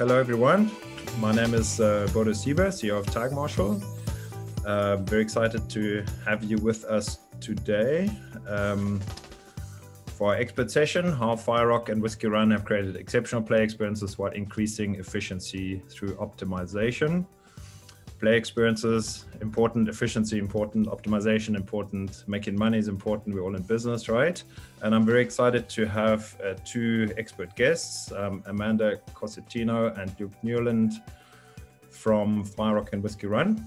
Hello, everyone. My name is uh, Bodo Sieber, CEO of Tag Marshal. Uh, very excited to have you with us today um, for our expert session how FireRock and Whiskey Run have created exceptional play experiences while increasing efficiency through optimization play experiences important efficiency important optimization important making money is important. We're all in business right? And i'm very excited to have uh, two expert guests um, amanda cosentino and Luke Nieuwland from firerock and whiskey run.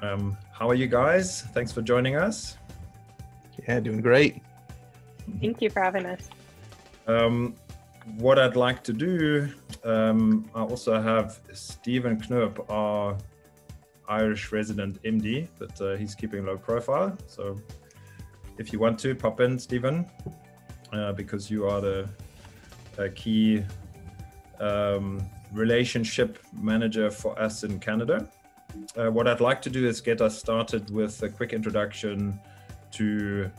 Um, how are you guys? Thanks for joining us. Yeah doing great. Thank you for having us. Um, what I'd like to do, um, I also have Stephen Knoop, our Irish resident MD, but uh, he's keeping low profile. So if you want to pop in, Stephen, uh, because you are the key um, relationship manager for us in Canada. Uh, what I'd like to do is get us started with a quick introduction to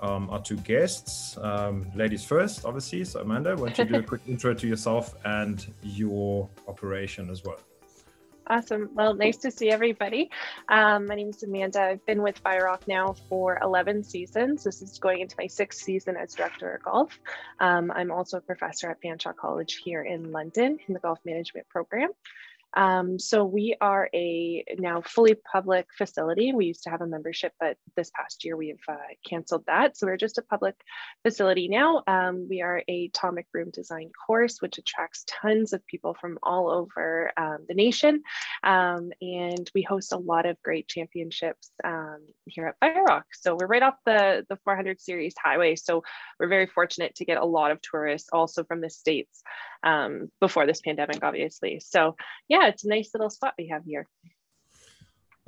um, our two guests. Um, ladies first, obviously. So, Amanda, why don't you do a quick intro to yourself and your operation as well? Awesome. Well, nice to see everybody. Um, my name is Amanda. I've been with FireRock now for 11 seasons. This is going into my sixth season as director of golf. Um, I'm also a professor at Fanshawe College here in London in the golf management program. Um, so we are a now fully public facility. We used to have a membership, but this past year we've uh, canceled that. So we're just a public facility now. Um, we are a Atomic Room Design course, which attracts tons of people from all over um, the nation. Um, and we host a lot of great championships um, here at Fire Rock. So we're right off the, the 400 series highway. So we're very fortunate to get a lot of tourists also from the States um, before this pandemic, obviously. So yeah, it's a nice little spot we have here.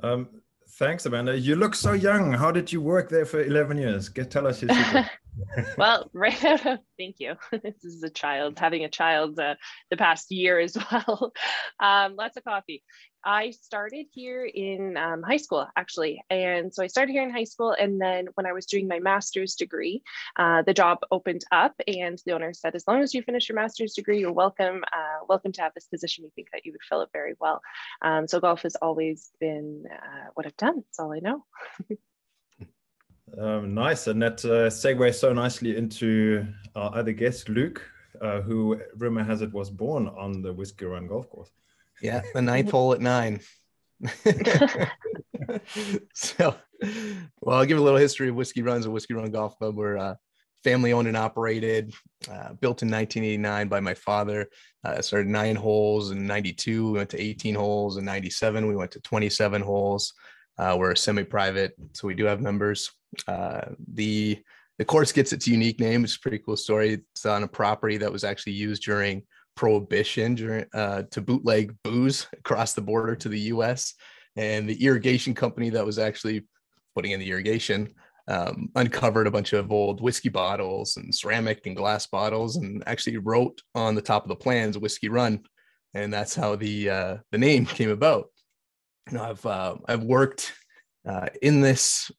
Um, thanks, Amanda. You look so young. How did you work there for 11 years? Get tell us your secret. well, right out of, thank you. this is a child, having a child uh, the past year as well. Um, lots of coffee. I started here in um, high school, actually. And so I started here in high school. And then when I was doing my master's degree, uh, the job opened up, and the owner said, as long as you finish your master's degree, you're welcome. Uh, welcome to have this position. We think that you would fill it very well. Um, so golf has always been uh, what I've done. That's all I know. um, nice. And that uh, segues so nicely into our other guest, Luke, uh, who, rumor has it, was born on the Whiskey Run golf course. Yeah, the ninth hole at nine. so, well, I'll give a little history of Whiskey Runs, a Whiskey Run Golf Club. We're uh, family owned and operated, uh, built in 1989 by my father. Uh, started nine holes in 92. We went to 18 holes in 97. We went to 27 holes. Uh, we're semi-private, so we do have members. Uh, the the course gets its unique name. It's a pretty cool story. It's on a property that was actually used during prohibition during, uh, to bootleg booze across the border to the U.S. And the irrigation company that was actually putting in the irrigation um, uncovered a bunch of old whiskey bottles and ceramic and glass bottles, and actually wrote on the top of the plans "Whiskey Run," and that's how the uh, the name came about. Now, I've uh, I've worked uh, in this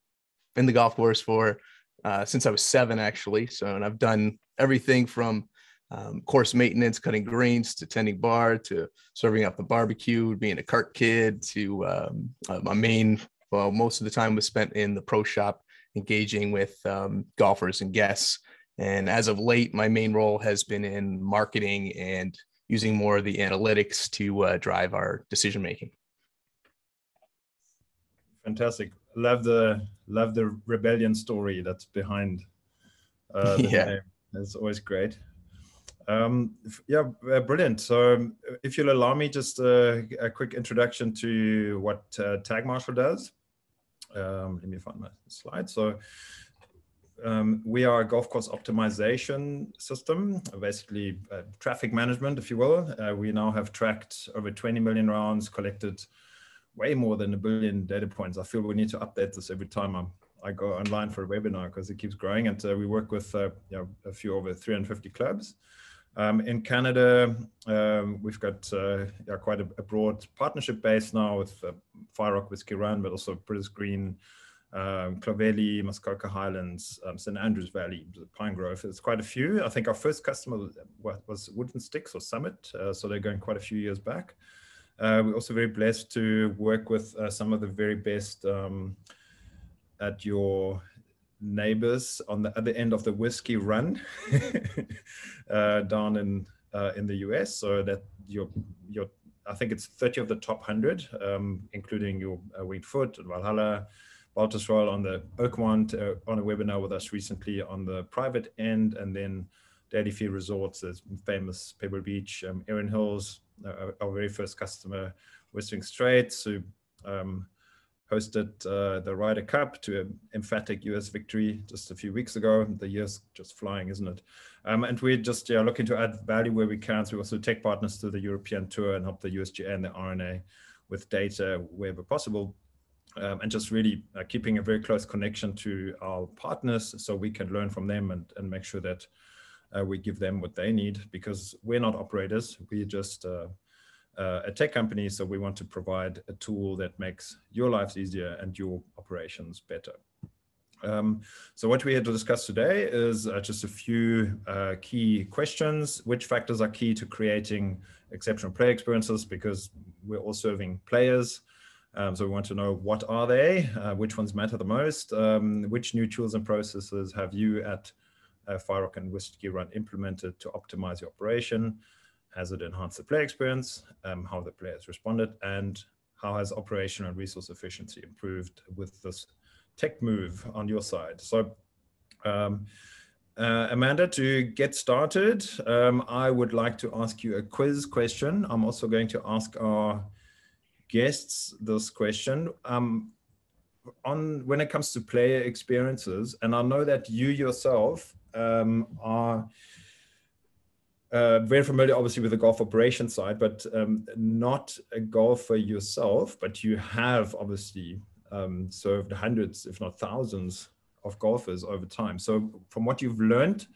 in the golf course for uh, since I was seven, actually. So, and I've done everything from um, course maintenance, cutting greens, to tending bar, to serving up the barbecue, being a cart kid, to um, uh, my main, well, most of the time was spent in the pro shop engaging with um, golfers and guests. And as of late, my main role has been in marketing and using more of the analytics to uh, drive our decision making. Fantastic. Love the love the rebellion story that's behind. Uh, yeah, name. it's always great. Um, yeah, uh, brilliant. So, um, if you'll allow me just a, a quick introduction to what uh, Tag Marshal does. Um, let me find my slide. So, um, we are a golf course optimization system, basically uh, traffic management, if you will. Uh, we now have tracked over 20 million rounds, collected way more than a billion data points. I feel we need to update this every time I'm, i go online for a webinar because it keeps growing. And uh, we work with uh, you know, a few over 350 clubs. Um, in Canada, um, we've got uh, yeah, quite a, a, broad partnership base now with uh, FireRock Whiskey Run, but also British Green, um, Clovelly, Muskoka Highlands, um, St Andrews Valley, Pine Grove. There's quite a few. I think our first customer was, was Wooden Sticks or Summit, uh, so they're going quite a few years back. Uh, we're also very blessed to work with uh, some of the very best um, at your neighbors on the other end of the whiskey run uh, down in uh, in the US. So that your your I think it's 30 of the top 100, um, including your uh, Foot and Valhalla. Baltusrol on the Oakmont uh, on a webinar with us recently on the private end, and then Daily Fee Resorts, there's famous Pebble Beach, um, Erin Hills, uh, our very first customer, Whistling Straits, who um, hosted uh, the Ryder Cup to an emphatic US victory just a few weeks ago. The year's just flying, isn't it? Um, and we're just yeah, looking to add value where we can. So we also take partners to the European tour and help the USGA and the R&A with data wherever possible. Um, and just really uh, keeping a very close connection to our partners so we can learn from them and, and make sure that uh, we give them what they need because we're not operators. We're just uh, a tech company. So we want to provide a tool that makes your lives easier and your operations better. Um, so what we had to discuss today is uh, just a few uh, key questions. Which factors are key to creating exceptional player experiences? Because we're all serving players. Um, so we want to know what are they, uh, which ones matter the most, um, which new tools and processes have you at uh, FireRock and Whiskey Run implemented to optimize your operation? Has it enhanced the player experience? Um, how the players responded? And how has operational resource efficiency improved with this tech move on your side? So um, uh, Amanda, to get started, um, I would like to ask you a quiz question. I'm also going to ask our guests this question. Um, on when it comes to player experiences, and I know that you yourself um, are uh, very familiar, obviously, with the golf operation side, but um, not a golfer yourself, but you have obviously um, served hundreds, if not thousands, of golfers over time. So, from what you've learned,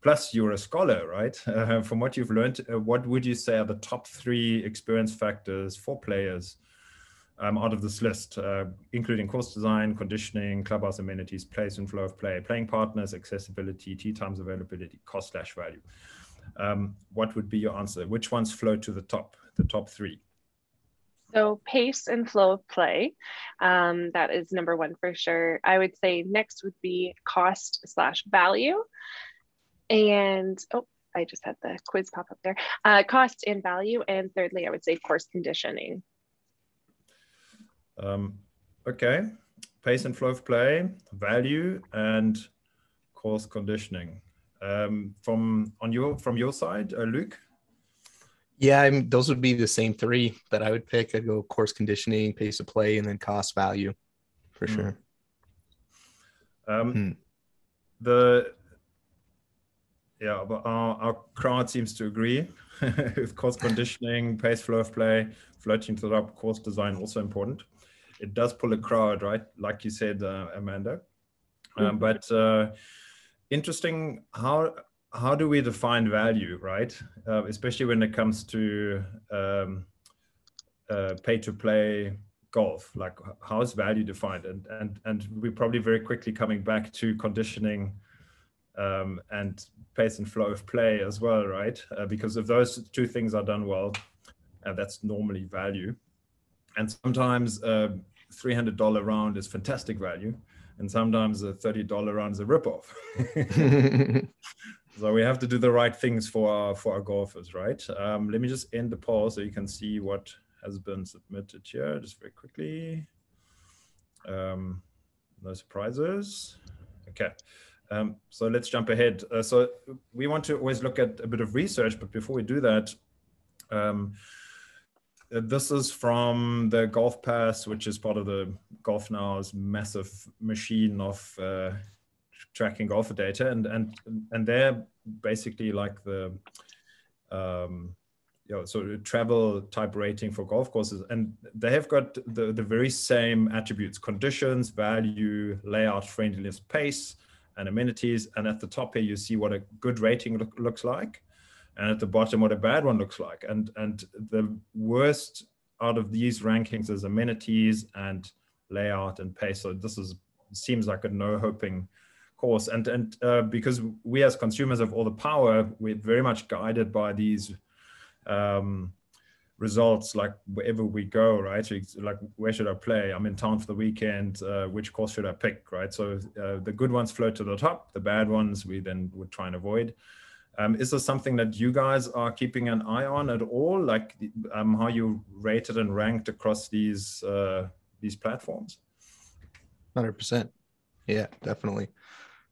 plus you're a scholar, right? Uh, from what you've learned, uh, what would you say are the top three experience factors for players um, out of this list, uh, including course design, conditioning, clubhouse amenities, place and flow of play, playing partners, accessibility, tee times availability, cost slash value? Um, what would be your answer? Which ones flow to the top, the top three? So pace and flow of play, um, that is number one for sure. I would say next would be cost slash value. And, oh, I just had the quiz pop up there. Uh, cost and value. And thirdly, I would say course conditioning. Um, okay. Pace and flow of play, value, and course conditioning. Um, from on your from your side, uh, Luke. Yeah, I'm, those would be the same three that I would pick. I'd go course conditioning, pace of play, and then cost value, for mm. sure. Um, hmm. The yeah, but our, our crowd seems to agree with course conditioning, pace, flow of play, floating to the up, course design also important. It does pull a crowd, right? Like you said, uh, Amanda. Um, mm. But uh, interesting how how do we define value, right? Uh, especially when it comes to um, uh, pay to play golf. Like, how is value defined? And and and we're probably very quickly coming back to conditioning um, and pace and flow of play as well, right? Uh, because if those two things are done well, uh, that's normally value. And sometimes a $300 round is fantastic value and sometimes a $30 round is a ripoff. so we have to do the right things for our, for our golfers, right? Um, let me just end the poll so you can see what has been submitted here just very quickly. Um, no surprises. Okay. Um, so let's jump ahead. Uh, so we want to always look at a bit of research, but before we do that, um, this is from the Golf Pass, which is part of the Golf Now's massive machine of uh, tracking golfer data, and and and they're basically like the um, you know, sort of travel type rating for golf courses, and they have got the the very same attributes: conditions, value, layout, friendliness, pace, and amenities. And at the top here, you see what a good rating look, looks like and at the bottom what a bad one looks like. And, and the worst out of these rankings is amenities and layout and pace. So this is seems like a no hoping course. And and uh, because we as consumers have all the power, we're very much guided by these um, results. Like wherever we go, right? Like where should I play? I'm in town for the weekend. Uh, which course should I pick? Right. So uh, the good ones float to the top. The bad ones we then would try and avoid. Um, is this something that you guys are keeping an eye on at all? Like um, how you rated and ranked across these uh, these platforms? Hundred percent. Yeah, definitely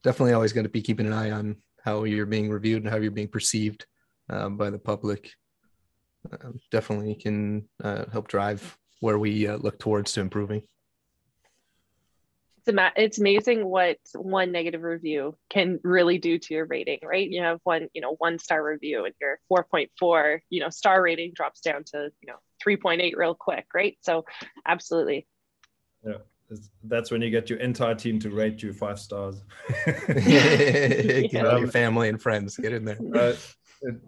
definitely always going to be keeping an eye on how you're being reviewed and how you're being perceived uh, by the public. Uh, definitely can uh, help drive where we uh, look towards to improving. It's, ama- it's amazing what one negative review can really do to your rating, right? You have one, you know, one star review and your 4.4, you know, star rating drops down to, you know, 3.8 real quick, right? So absolutely. Yeah that's when you get your entire team to rate you five stars. get yeah. your family and friends. Get in there. Uh,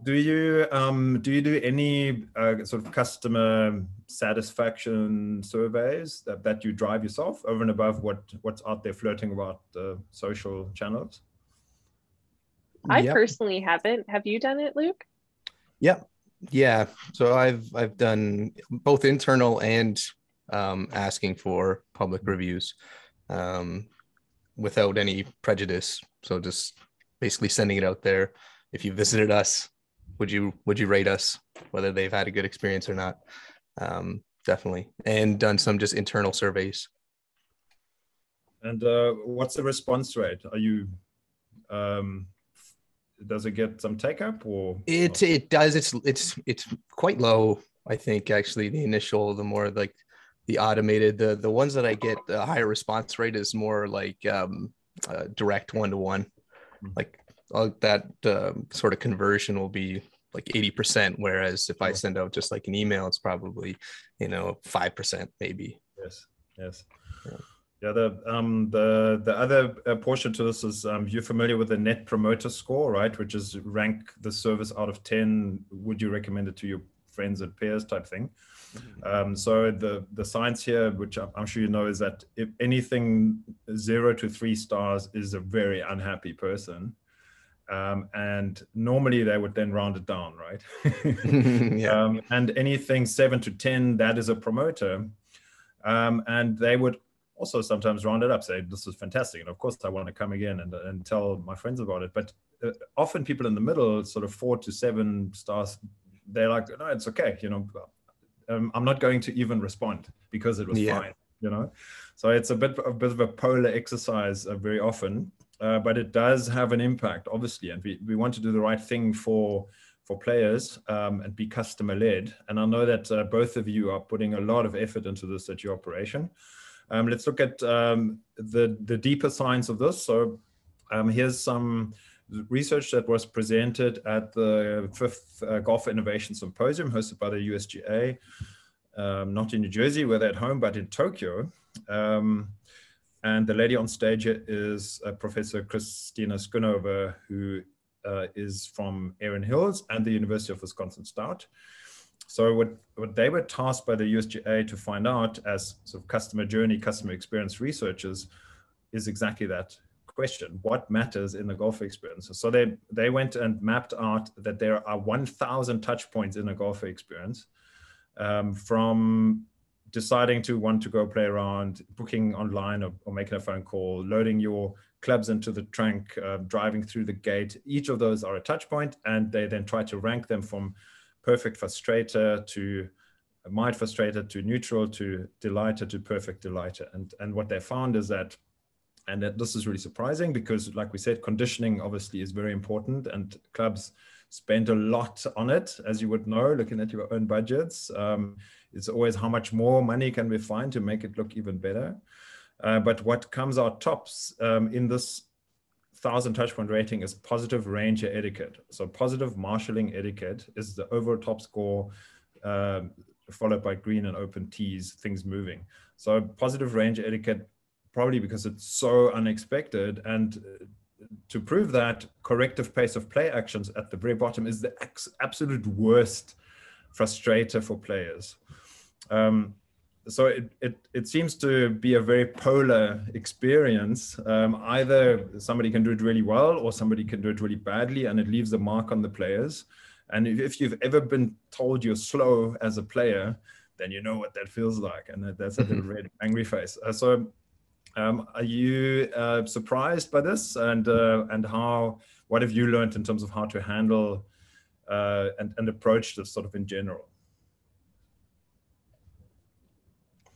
do you um, do you do any uh, sort of customer satisfaction surveys that, that you drive yourself over and above what what's out there floating about the social channels? I yep. personally haven't. Have you done it, Luke? yeah Yeah. So I've I've done both internal and um, asking for public reviews um, without any prejudice. So just basically sending it out there. If you visited us, would you would you rate us whether they've had a good experience or not? Um, definitely, and done some just internal surveys. And uh, what's the response rate? Are you um, does it get some take up or it it does it's it's it's quite low i think actually the initial the more like the automated the the ones that i get the higher response rate is more like um, uh, direct one-to-one mm-hmm. like uh, that uh, sort of conversion will be like 80% whereas if i send out just like an email it's probably you know 5% maybe yes yes yeah. Yeah, the um the the other uh, portion to this is um, you're familiar with the Net Promoter Score, right? Which is rank the service out of ten. Would you recommend it to your friends and peers type thing? Um, so the the science here, which I'm sure you know, is that if anything zero to three stars is a very unhappy person. Um, and normally they would then round it down, right? yeah. um, and anything seven to 10, that is a promoter. Um, and they would also sometimes round it up, say, this is fantastic. And of course, I want to come again and, and tell my friends about it. But uh, often people in the middle, sort of four to seven stars, they're like, no, it's okay. You know, um, I'm not going to even respond because it was yeah. fine, you know? So it's a bit, a bit of a polar exercise uh, very often, uh, but it does have an impact, obviously. And we, we want to do the right thing for, for players um, and be customer led. And I know that uh, both of you are putting a lot of effort into this at your operation. Um, let's look at um, the, the deeper science of this. So um, here's some research that was presented at the fifth uh, Golf Innovation Symposium hosted by the USGA, um, not in New Jersey where they're at home, but in Tokyo. Um, and the lady on stage is uh, Professor Christina Schoonover, who uh, is from Erin Hills and the University of Wisconsin Stout. So what, what they were tasked by the USGA to find out as sort of customer journey, customer experience researchers is exactly that question what matters in the golf experience so they they went and mapped out that there are 1000 touch points in a golf experience um, from deciding to want to go play around booking online or, or, making a phone call loading your clubs into the trunk uh, driving through the gate each of those are a touch point and they then try to rank them from perfect frustrator to mild frustrator to neutral to delighter to perfect delighter. And and what they found is that and that this is really surprising because like we said conditioning obviously is very important and clubs spend a lot on it as you would know looking at your own budgets. Um, it's always how much more money can we find to make it look even better uh, but what comes out tops um, in this thousand touchpoint rating is positive ranger etiquette so positive marshalling etiquette is the overall top score um, followed by green and open tees things moving so positive range etiquette probably because it's so unexpected. And uh, to prove that, corrective pace of play actions at the very bottom is the absolute worst frustrator for players. Um, so it, it, it seems to be a very polar experience. Um, either somebody can do it really well or somebody can do it really badly, and it leaves a mark on the players. And if you've ever been told you're slow as a player, then you know what that feels like. And that's a little red angry face. Uh, so um, are you uh, surprised by this? And, uh, and how, what have you learned in terms of how to handle uh, and, and approach this sort of in general?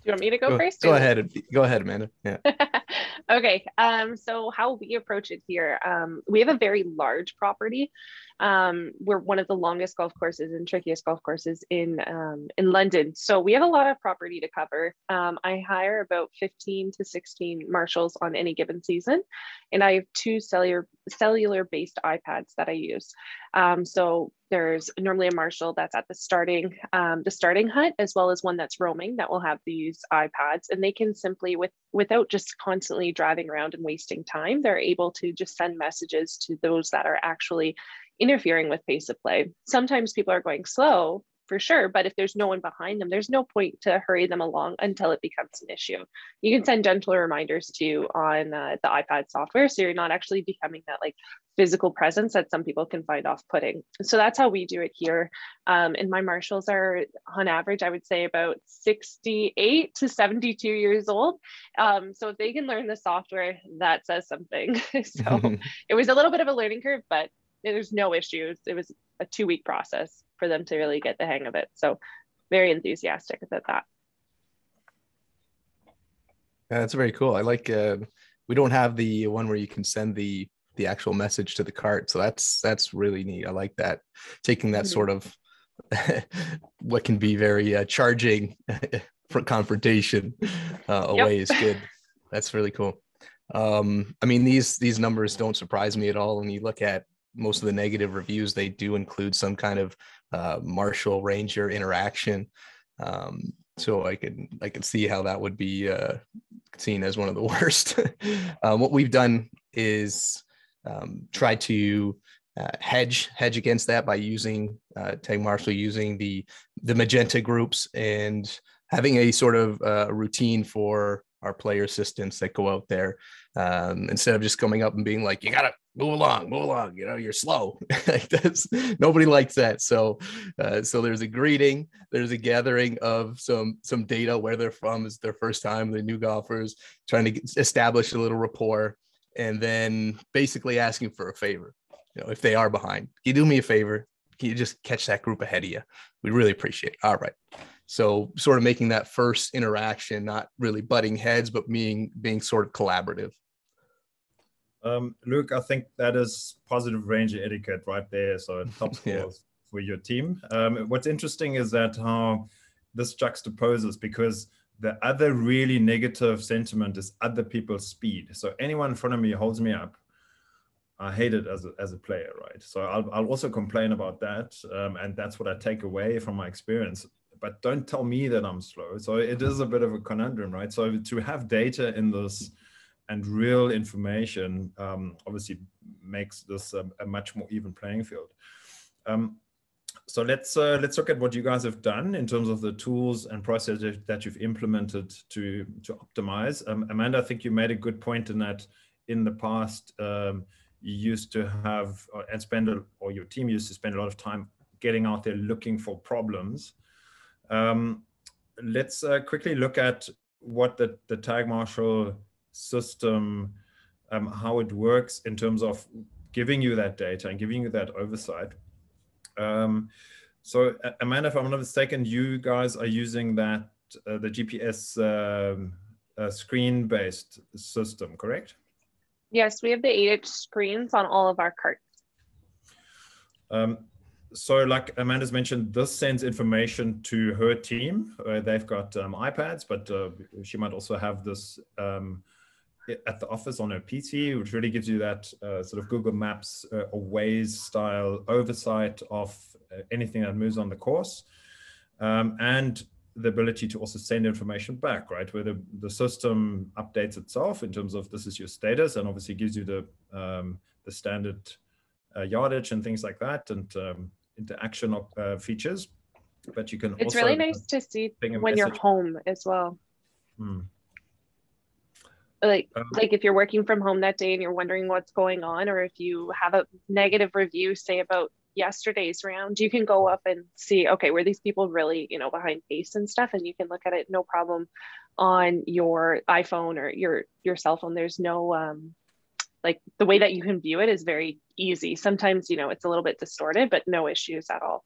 Do you want me to go, go first? Go ahead. Go ahead, Amanda. Yeah. okay. Um, so how we approach it here, um, we have a very large property. Um, we're one of the longest golf courses and trickiest golf courses in um, in London. So we have a lot of property to cover. Um, I hire about 15 to 16 marshals on any given season, and I have two cellular cellular based iPads that I use. Um, so there's normally a marshal that's at the starting um, the starting hut as well as one that's roaming that will have these iPads, and they can simply with without just constantly driving around and wasting time, they're able to just send messages to those that are actually interfering with pace of play. Sometimes people are going slow for sure, but if there's no one behind them, there's no point to hurry them along until it becomes an issue. You can send gentle reminders to on uh, the iPad software, so you're not actually becoming that like physical presence that some people can find off-putting. So that's how we do it here. Um, and my marshals are on average, I would say about 68 to 72 years old. Um, so if they can learn the software, that says something. so it was a little bit of a learning curve, but there's no issues. It was a two week process for them to really get the hang of it. So very enthusiastic about that. Yeah, that's very cool. I like. Uh, we don't have the one where you can send the the actual message to the cart, so that's that's really neat. I like that. Taking that mm-hmm. sort of what can be very uh, charging for confrontation uh, away yep. is good. That's really cool. Um, I mean, these these numbers don't surprise me at all. When you look at most of the negative reviews they do include some kind of uh, marshal ranger interaction. Um, so i could i could see how that would be uh, seen as one of the worst. Um, what we've done is um, try to uh, hedge hedge against that by using uh, tag marshal using the the magenta groups and having a sort of uh, routine for our player assistants that go out there. Um, instead of just coming up and being like, you gotta move along, move along. You know, you're slow. nobody likes that. So, uh, so there's a greeting, there's a gathering of some some data where they're from is their first time, the new golfers trying to establish a little rapport, and then basically asking for a favor. You know, if they are behind, can you do me a favor? Can you just catch that group ahead of you? We really appreciate. It. All right. So sort of making that first interaction, not really butting heads, but being being sort of collaborative. Um, Luke, I think that is positive range etiquette right there. So top scores yeah. for your team. Um, what's interesting is that how this juxtaposes because the other really negative sentiment is other people's speed. So anyone in front of me holds me up. I hate it as a, as a player, right? So I'll, I'll also complain about that. Um, and that's what I take away from my experience but don't tell me that I'm slow. So it is a bit of a conundrum, right? So to have data in this and real information um, obviously makes this a, a, much more even playing field. Um, so let's uh, let's look at what you guys have done in terms of the tools and processes that you've implemented to to optimize. Um, Amanda, I think you made a good point in that in the past um, you used to have uh, and spend a, or your team used to spend a lot of time getting out there looking for problems um, let's uh, quickly look at what the, the tag marshal system, um, how it works in terms of giving you that data and giving you that oversight. Um, so Amanda, if I'm not mistaken, you guys are using that, uh, the GPS um, uh, screen-based system, correct? Yes, we have the 8-inch screens on all of our carts. Um, so like amanda's mentioned this sends information to her team uh, they've got um, ipads but uh, she might also have this um, at the office on her pc which really gives you that uh, sort of google maps uh, or waze style oversight of uh, anything that moves on the course um, and the ability to also send information back right where the, the system updates itself in terms of this is your status and obviously gives you the um, the standard uh, yardage and things like that and um, interaction uh, features. but you can. It's really nice to see when you're home as well. Hmm. Like, um, like if you're working from home that day and you're wondering what's going on, or if you have a negative review, say about yesterday's round, you can go up and see, okay, were these people really, you know, behind pace and stuff? And you can look at it no problem on your iPhone or your your cell phone. There's no um like the way that you can view it is very easy. Sometimes, you know, it's a little bit distorted, but no issues at all.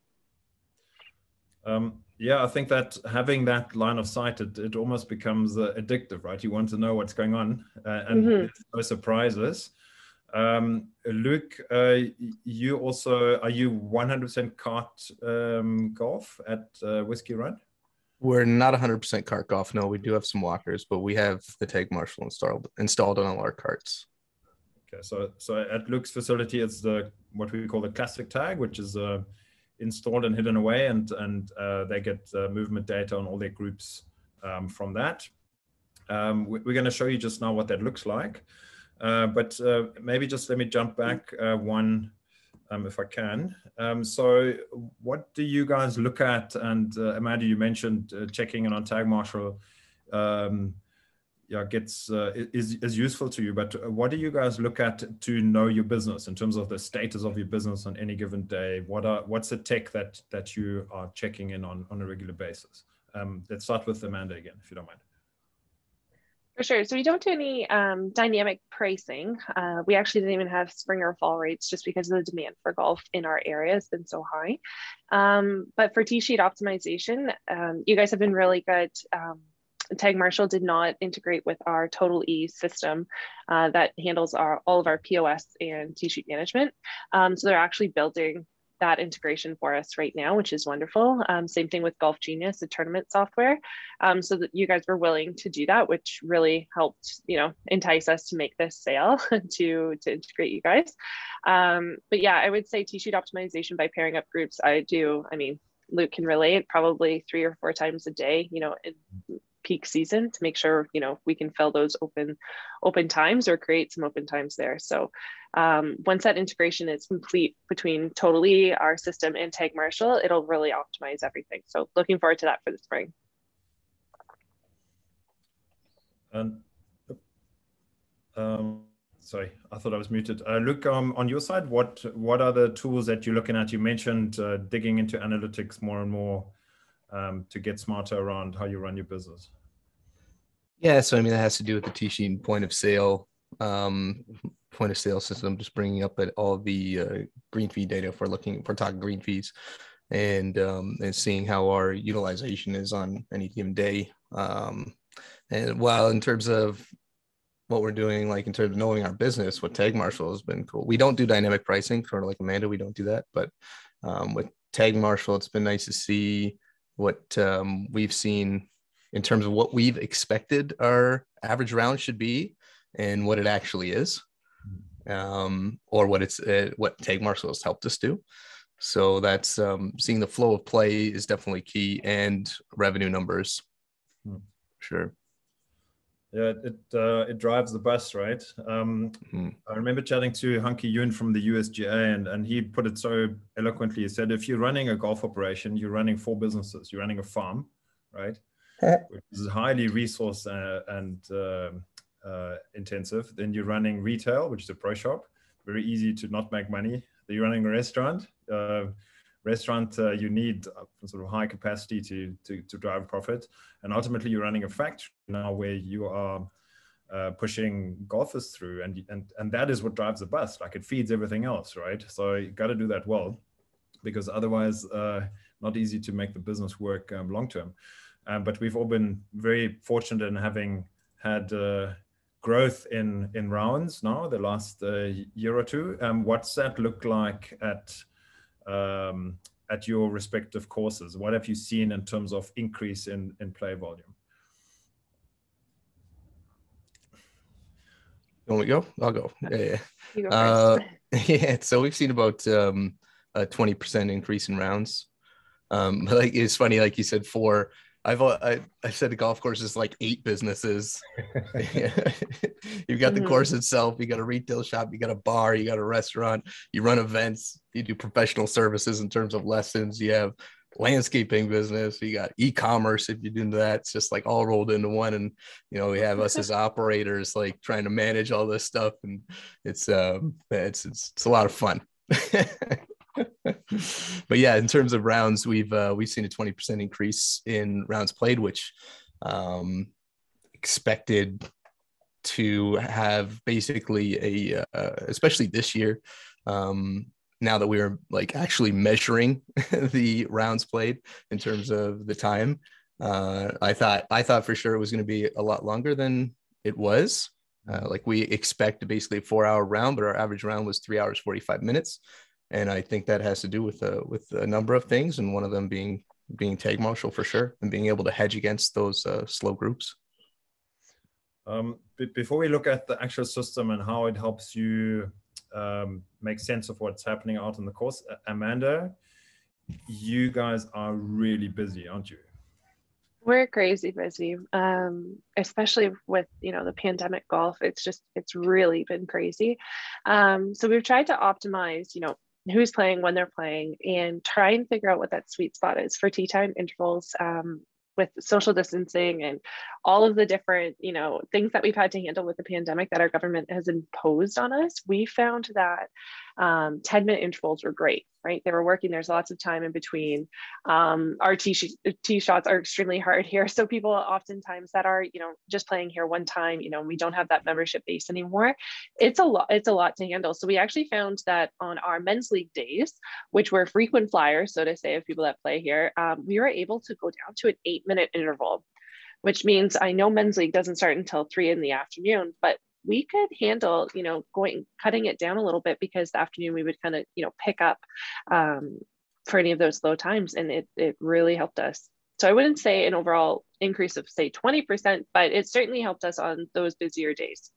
Um, yeah, I think that having that line of sight, it, it almost becomes uh, addictive, right? You want to know what's going on uh, and mm-hmm. no surprises. Um, Luke, uh, you also are you 100% cart um, golf at uh, Whiskey Run? We're not 100% cart golf. No, we do have some walkers, but we have the Tag Marshall installed installed on all our carts. Okay, so so at Luke's facility, it's the what we call the classic tag, which is uh, installed and hidden away, and and uh, they get uh, movement data on all their groups um, from that. Um, we're going to show you just now what that looks like. Uh, but uh, maybe just let me jump back uh, one, um, if I can. Um, so what do you guys look at? And Amanda, you mentioned checking in on Tag Marshall. Um, yeah, gets uh, is is useful to you. But what do you guys look at to know your business in terms of the status of your business on any given day? What are what's the tech that that you are checking in on on a regular basis? Um, let's start with Amanda again, if you don't mind. For sure. So we don't do any um, dynamic pricing. Uh, we actually didn't even have spring or fall rates just because the demand for golf in our area has been so high. Um, but for Tee sheet optimization, um, you guys have been really good. Tag Marshall did not integrate with our Total E system uh, that handles our, all of our POS and tee sheet management. Um, so they're actually building that integration for us right now, which is wonderful. Um, same thing with Golf Genius, the tournament software. Um, so that you guys were willing to do that, which really helped, you know, entice us to make this sale to to integrate you guys. Um, but yeah, I would say tee sheet optimization by pairing up groups. I do. I mean, Luke can relate probably three or four times a day. You know, peak season to make sure you know we can fill those open open times or create some open times there. So um, once that integration is complete between Total E our system and tag marshall it'll really optimize everything. So looking forward to that for the spring. And um, sorry i thought i was muted. Uh, Luke um, on your side what what are the tools that you're looking at? You mentioned uh, digging into analytics more and more um, to get smarter around how you run your business? Yeah, so I mean that has to do with the sheet point of sale, um, point of sale system, just bringing up at all the uh, green fee data for looking, for talking green fees, and um, and seeing how our utilization is on any given day. Um, and while in terms of what we're doing, like in terms of knowing our business, what Tag Marshall has been cool. We don't do dynamic pricing, sort of like Amanda, we don't do that, but um, with Tag Marshall, it's been nice to see what um, we've seen in terms of what we've expected our average round should be and what it actually is um, or what it's uh, what Tag Marshall has helped us do. So that's um, seeing the flow of play is definitely key and revenue numbers. Hmm. sure yeah, it uh, it drives the bus, right? Um, mm-hmm. I remember chatting to Hunki Yun from the USGA, and, and he put it so eloquently. He said, if you're running a golf operation, you're running four businesses. You're running a farm, right? Which is highly resource uh, and uh, uh, intensive. Then you're running retail, which is a pro shop. Very easy to not make money. Then you're running a restaurant uh, restaurant, uh, you need sort of high capacity to, to, to drive profit. And ultimately, you're running a factory now where you are uh, pushing golfers through, and, and, and that is what drives the bus. Like it feeds everything else, right? So you got to do that well because otherwise, uh, not easy to make the business work um, long term. Um, but we've all been very fortunate in having had uh, growth in in rounds now the last uh, year or two. Um, what's that look like at um, at your respective courses? What have you seen in terms of increase in, in play volume? You want me to go? I'll go. Yeah, yeah. Go uh, yeah. So we've seen about um, a 20% increase in rounds. Um, like it's funny, like you said, four I've I, I said the golf course is like eight businesses. You've got the mm-hmm. course itself, you got a retail shop, you got a bar, you got a restaurant, you run events, you do professional services in terms of lessons, you have landscaping business, you got e-commerce if you do that. It's just like all rolled into one. And you know, we have us as operators like trying to manage all this stuff. And it's um it's it's, it's a lot of fun. but yeah, in terms of rounds, we've uh, we've seen a 20% increase in rounds played, which um expected to have basically a uh, especially this year um now that we are like actually measuring the rounds played in terms of the time uh, i thought i thought for sure it was going to be a lot longer than it was. Uh, like we expect basically a four hour round but our average round was three hours 45 minutes and i think that has to do with uh, with a number of things and one of them being being tag marshal for sure and being able to hedge against those uh, slow groups um, before we look at the actual system and how it helps you um, make sense of what's happening out in the course. Amanda, you guys are really busy, aren't you? We're crazy busy, um, especially with you know the pandemic golf. It's just it's really been crazy. Um, so we've tried to optimize, you know, who's playing when they're playing, and try and figure out what that sweet spot is for tee time intervals. Um, with social distancing and all of the different you know things that we've had to handle with the pandemic that our government has imposed on us we found that um, 10 minute intervals were great right? They were working there's lots of time in between. Um, our tee, sh- shots are extremely hard here. So people oftentimes that are you know just playing here one time you know we don't have that membership base anymore. It's a lot it's a lot to handle. So we actually found that on our men's league days which were frequent flyers so to say of people that play here um, we were able to go down to an eight minute interval which means I know men's league doesn't start until three in the afternoon, but we could handle, you know, going cutting it down a little bit because the afternoon we would kind of, you know, pick up um, for any of those low times, and it it really helped us. So I wouldn't say an overall increase of say 20%, but it certainly helped us on those busier days.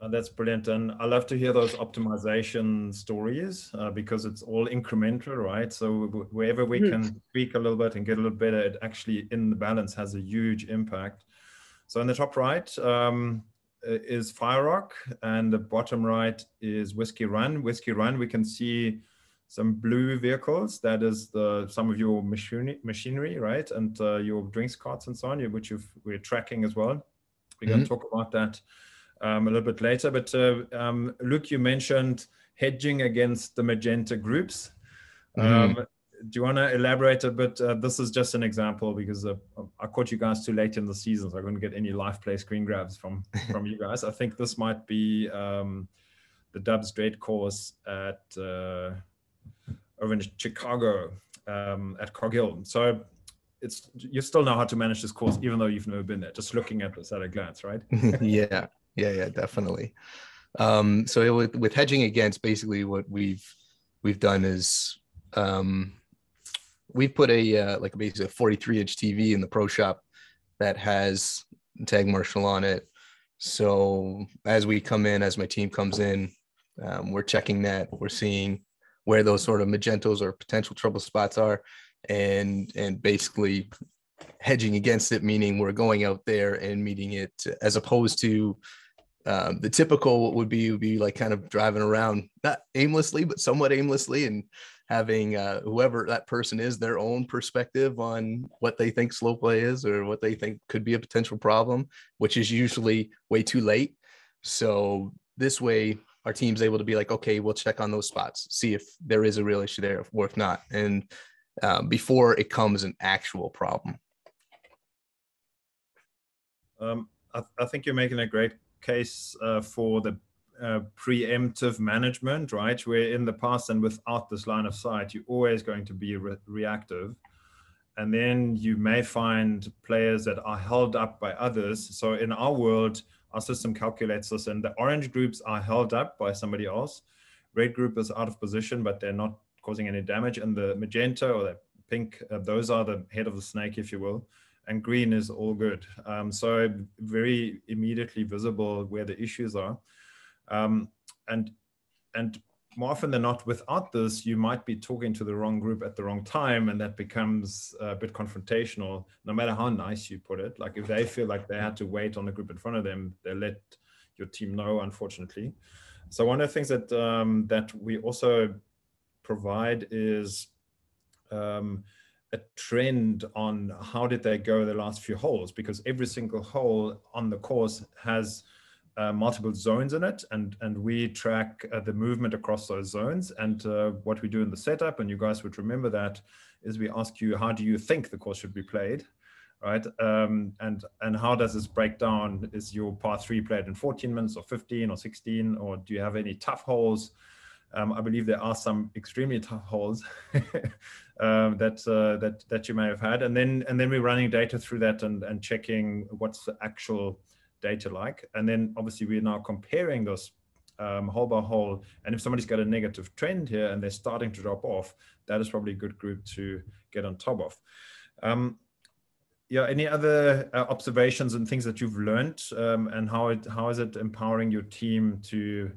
Uh, that's brilliant. And I love to hear those optimization stories uh, because it's all incremental, right? So wherever we mm-hmm. can tweak a little bit and get a little better, it actually in the balance has a huge impact. So in the top right um, is Fire Rock and the bottom right is Whiskey Run. Whiskey Run, we can see some blue vehicles. That is the some of your machinery, machinery right? And uh, your drinks carts and so on, which we're tracking as well. We're mm-hmm. going to talk about that um, a little bit later. But uh, um, Luke, you mentioned hedging against the magenta groups. Mm-hmm. Um, do you want to elaborate a bit? Uh, this is just an example because uh, I caught you guys too late in the season, so I couldn't get any live play screen grabs from from you guys. I think this might be um, the Dubsdread course at uh, over in Chicago um, at Cog Hill. So it's you still know how to manage this course, even though you've never been there. Just looking at this at a glance, right? yeah, yeah, yeah, definitely. Um, so with, with hedging against, basically what we've we've done is um, we've put a uh, like basically a 43 inch TV in the pro shop that has tag marshal on it. So as we come in, as my team comes in, um, we're checking that. We're seeing where those sort of magentos or potential trouble spots are, and and basically hedging against it, meaning we're going out there and meeting it as opposed to um, the typical would be would be like kind of driving around not aimlessly but somewhat aimlessly and having uh, whoever that person is their own perspective on what they think slow play is or what they think could be a potential problem which is usually way too late. So this way our team's able to be like okay we'll check on those spots see if there is a real issue there or if not. And um, before it comes an actual problem. Um, I, I think you're making a great case uh, for the uh, preemptive management, right? Where in the past and without this line of sight, you're always going to be re- reactive. And then you may find players that are held up by others. So in our world, our system calculates this, and the orange groups are held up by somebody else. Red group is out of position, but they're not causing any damage. And the magenta or the pink, uh, those are the head of the snake, if you will and green is all good. Um, so very immediately visible where the issues are. Um, and, and more often than not, without this, you might be talking to the wrong group at the wrong time, and that becomes a bit confrontational, no matter how nice you put it. Like if they feel like they had to wait on the group in front of them, they let your team know, unfortunately. So one of the things that um, that we also provide is um, a trend on how did they go the last few holes because every single hole on the course has uh, multiple zones in it and and we track uh, the movement across those zones. And uh, what we do in the setup and you guys would remember that is we ask you how do you think the course should be played? Right? Um, and and how does this break down? Is your par three played in 14 minutes or 15 or 16 or do you have any tough holes? Um, I believe there are some extremely tough holes um, that uh, that that you may have had, and then and then we're running data through that and and checking what's the actual data like, and then obviously we're now comparing those um, hole by hole, and if somebody's got a negative trend here and they're starting to drop off, that is probably a good group to get on top of. Um, yeah, any other uh, observations and things that you've learned, um, and how it how is it empowering your team to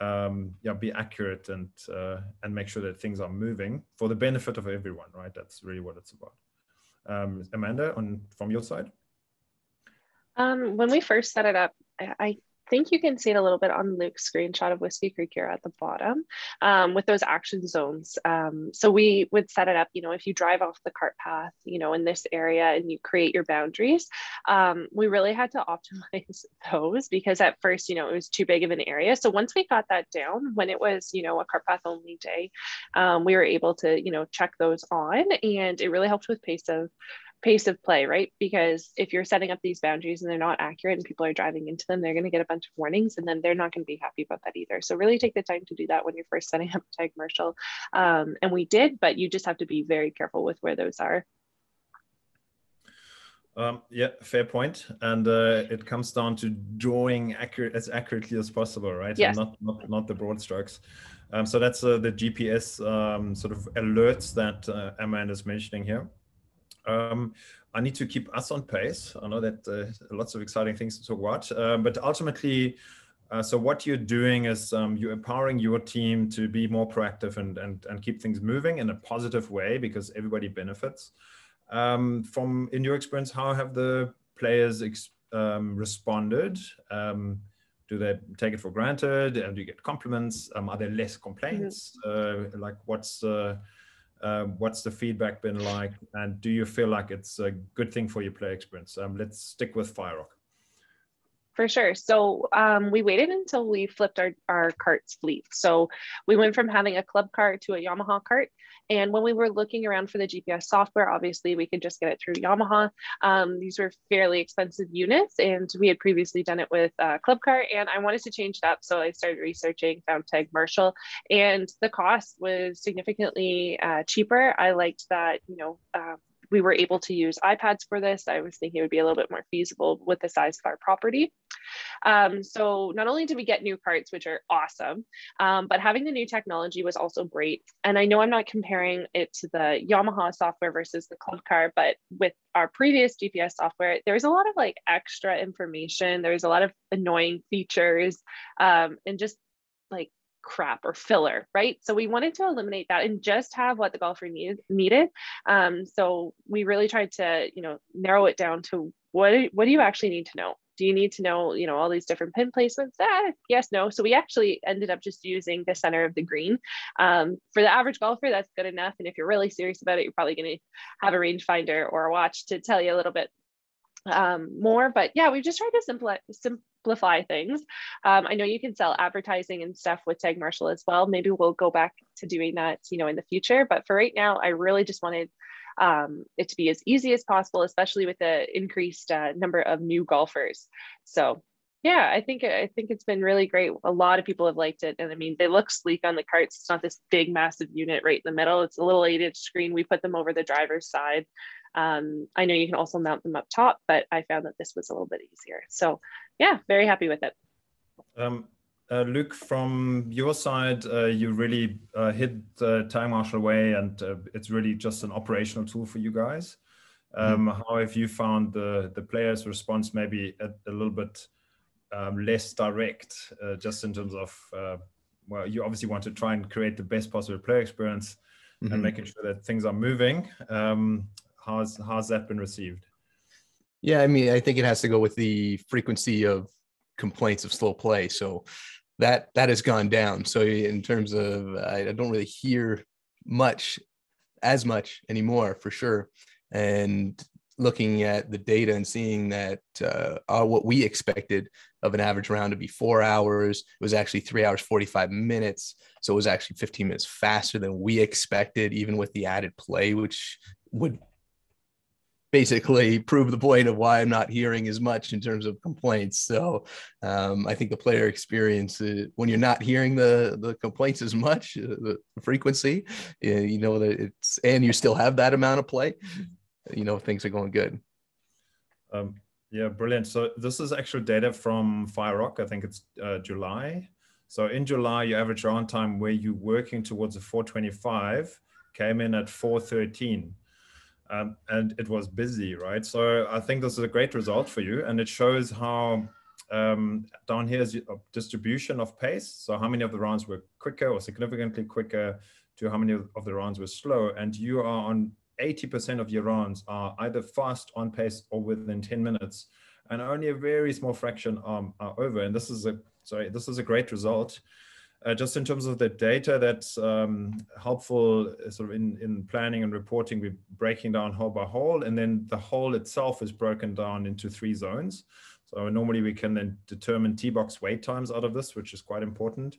um, yeah, be accurate and uh, and make sure that things are moving for the benefit of everyone, right? That's really what it's about. Um, Amanda, on from your side. Um, when we first set it up, I, think you can see it a little bit on Luke's screenshot of Whiskey Creek here at the bottom um, with those action zones. Um, so we would set it up, you know, if you drive off the cart path, you know, in this area and you create your boundaries, um, we really had to optimize those because at first, you know, it was too big of an area. So once we got that down, when it was, you know, a cart path only day, um, we were able to, you know, check those on and it really helped with pace of pace of play, right? Because if you're setting up these boundaries and they're not accurate and people are driving into them, they're going to get a bunch of warnings and then they're not going to be happy about that either. So really take the time to do that when you're first setting up a Tagmarshal. Um, and we did, but you just have to be very careful with where those are. Um, yeah, fair point. And uh, it comes down to drawing accurate as accurately as possible, right? Yes. not, not, not the broad strokes. Um, so that's uh, the GPS um, sort of alerts that uh, Amanda is mentioning here. Um, I need to keep us on pace. I know that uh, lots of exciting things to talk about, uh, but ultimately, uh, so what you're doing is um, you're empowering your team to be more proactive and, and, and keep things moving in a positive way because everybody benefits. Um, from in your experience, how have the players um, responded? Um, do they take it for granted? And do you get compliments? Um, are there less complaints? Mm-hmm. Uh, like what's uh, um, what's the feedback been like? And do you feel like it's a good thing for your player experience? Um, let's stick with FireRock. For sure. So um, we waited until we flipped our, our carts fleet. So we went from having a club cart to a Yamaha cart. And when we were looking around for the GPS software, obviously we could just get it through Yamaha. Um, these were fairly expensive units, and we had previously done it with uh, Club Car. And I wanted to change it up, so I started researching, found Tagmarshal, and the cost was significantly uh, cheaper. I liked that, you know. Uh, we were able to use iPads for this. I was thinking it would be a little bit more feasible with the size of our property. Um, so not only did we get new carts, which are awesome, um, but having the new technology was also great. And I know I'm not comparing it to the Yamaha software versus the Club Car, but with our previous GPS software, there was a lot of like extra information. There was a lot of annoying features um, and just like crap or filler, right? So we wanted to eliminate that and just have what the golfer needed. needed. Um, so we really tried to, you know, narrow it down to what what do you actually need to know? Do you need to know, you know, all these different pin placements? Ah, yes, no. So we actually ended up just using the center of the green. Um, for the average golfer, that's good enough. And if you're really serious about it, you're probably going to have a rangefinder or a watch to tell you a little bit um, more. But yeah, we've just tried to simplify, simplify things. Um, I know you can sell advertising and stuff with Tagmarshal as well. Maybe we'll go back to doing that, you know, in the future. But for right now, I really just wanted um, it to be as easy as possible, especially with the increased uh, number of new golfers. So yeah, I think I think it's been really great. A lot of people have liked it, and I mean, they look sleek on the carts. It's not this big, massive unit right in the middle. It's a little eight-inch screen. We put them over the driver's side. Um, I know you can also mount them up top, but I found that this was a little bit easier. So yeah, very happy with it. Um, uh, Luke, from your side, uh, you really uh, hit uh, Tagmarshal away, and uh, it's really just an operational tool for you guys. Um, mm-hmm. How have you found the the players' response? Maybe a, a little bit um, less direct, uh, just in terms of well, you obviously want to try and create the best possible player experience mm-hmm. and making sure that things are moving. Um, how's how's that been received? Yeah, I mean, I think it has to go with the frequency of complaints of slow play. So that that has gone down. So in terms of, I, I don't really hear much as much anymore for sure. And looking at the data and seeing that uh, what we expected of an average round to be four hours it was actually three hours 45 minutes so it was actually 15 minutes faster than we expected even with the added play which would basically prove the point of why i'm not hearing as much in terms of complaints so um, i think the player experience uh, when you're not hearing the the complaints as much uh, the frequency you know that it's and you still have that amount of play you know things are going good. Um, yeah, brilliant. So this is actual data from FireRock. I think it's uh, July. So in July, your average round time where you're working towards a 425 came in at 413. Um, and it was busy, right? So I think this is a great result for you, and it shows how um, down here is distribution of pace. So how many of the rounds were quicker or significantly quicker to how many of the rounds were slow, and you are on 80% of your rounds are either fast on pace or within 10 minutes. And only a very small fraction um, are over. And this is a sorry this is a great result uh, just in terms of the data that's um, helpful uh, sort of in, in planning and reporting we're breaking down hole by hole and then the hole itself is broken down into three zones so normally we can then determine tee box wait times out of this which is quite important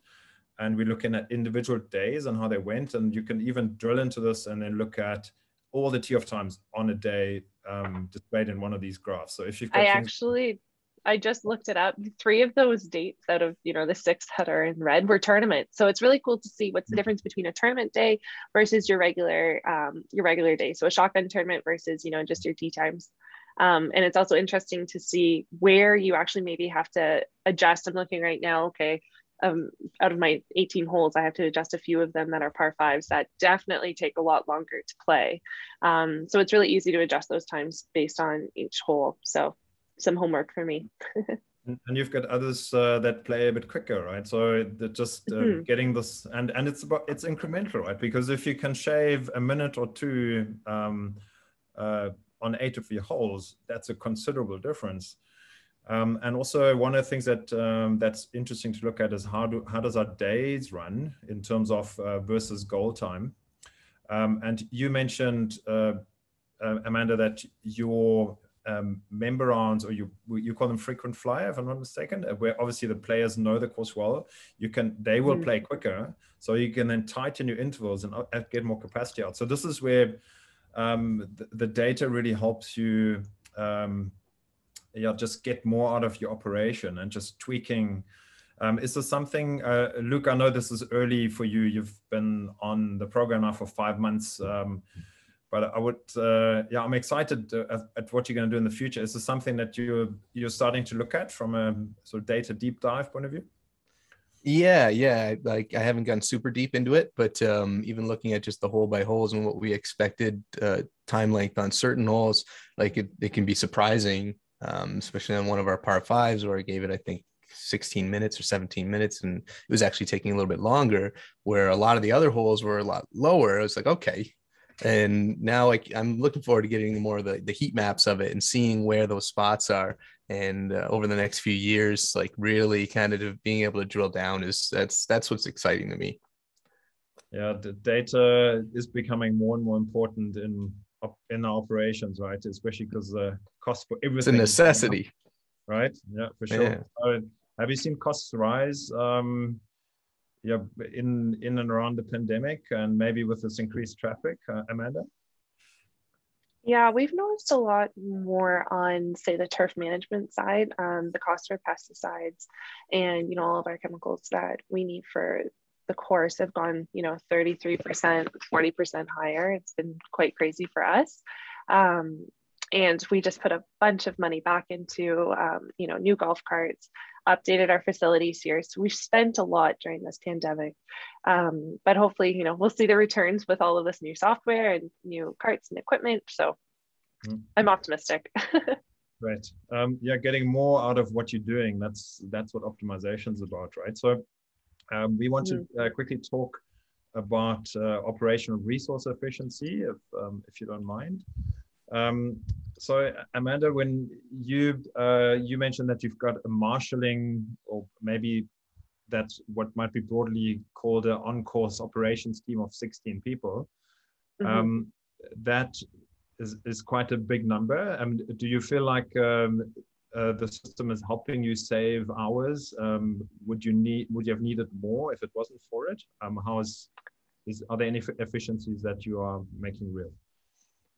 and we're looking at individual days and how they went and you can even drill into this and then look at all the tee off times on a day um, displayed in one of these graphs. So if you've I actually, I just looked it up. Three of those dates out of, you know, the six that are in red were tournaments. So it's really cool to see what's the mm-hmm. difference between a tournament day versus your regular, um, your regular day. So a shotgun tournament versus, you know, just your tee times. Um, and it's also interesting to see where you actually maybe have to adjust. I'm looking right now, okay, um, out of my 18 holes, I have to adjust a few of them that are par fives that definitely take a lot longer to play. Um, so it's really easy to adjust those times based on each hole. So some homework for me. and you've got others uh, that play a bit quicker, right? So just uh, mm-hmm. getting this, and and it's about it's incremental, right? Because if you can shave a minute or two um, uh, on eight of your holes, that's a considerable difference. Um, and also one of the things that um, that's interesting to look at is how do how does our days run in terms of uh, versus goal time. Um, and you mentioned uh, uh, Amanda that your um, member rounds or you you call them frequent flyer if I'm not mistaken, uh, where obviously the players know the course well. You can they will mm. play quicker, so you can then tighten your intervals and uh, get more capacity out. So this is where um, the, the, data really helps you um, yeah, just get more out of your operation and just tweaking. Um, is this something, uh, Luke? I know this is early for you. You've been on the program now for five months, um, but I would, uh, yeah, I'm excited uh, at, at, what you're going to do in the future. Is this something that you're you're starting to look at from a sort of data deep dive point of view? Yeah, yeah. Like I haven't gone super deep into it, but um, even looking at just the hole by holes and what we expected uh, time length on certain holes, like it, it can be surprising um, especially on one of our par fives where I gave it, I think, 16 minutes or 17 minutes, and it was actually taking a little bit longer. Where a lot of the other holes were a lot lower. I was like, okay. And now I, I'm looking forward to getting more of the, the heat maps of it and seeing where those spots are. And uh, over the next few years, like really kind of being able to drill down is that's that's what's exciting to me. Yeah, the data is becoming more and more important in in our operations, right? Especially because the cost for everything. It's a necessity. Right. Yeah, for sure. Yeah. So have you seen costs rise? Um, yeah, in in and around the pandemic, and maybe with this increased traffic, uh, Amanda. Yeah, we've noticed a lot more on, say, the turf management side, um, the cost for pesticides, and you know all of our chemicals that we need for the course have gone, you know, 33%, 40% higher. It's been quite crazy for us. Um, and we just put a bunch of money back into, um, you know, new golf carts, updated our facilities here. So we've spent a lot during this pandemic. Um, but hopefully, you know, we'll see the returns with all of this new software and new carts and equipment. So mm. I'm optimistic. right. Um, yeah, getting more out of what you're doing. That's that's what optimization is about, right? So um, we want to uh, quickly talk about uh, operational resource efficiency, if, um, if you don't mind. Um, so Amanda, when you uh, you mentioned that you've got a marshalling, or maybe that's what might be broadly called an on-course operations team of 16 people. mm-hmm. um, that is, is quite a big number. Um, do you feel like um, uh, the system is helping you save hours? Um, would you need would you have needed more if it wasn't for it? Um, how is is are there any efficiencies that you are making real?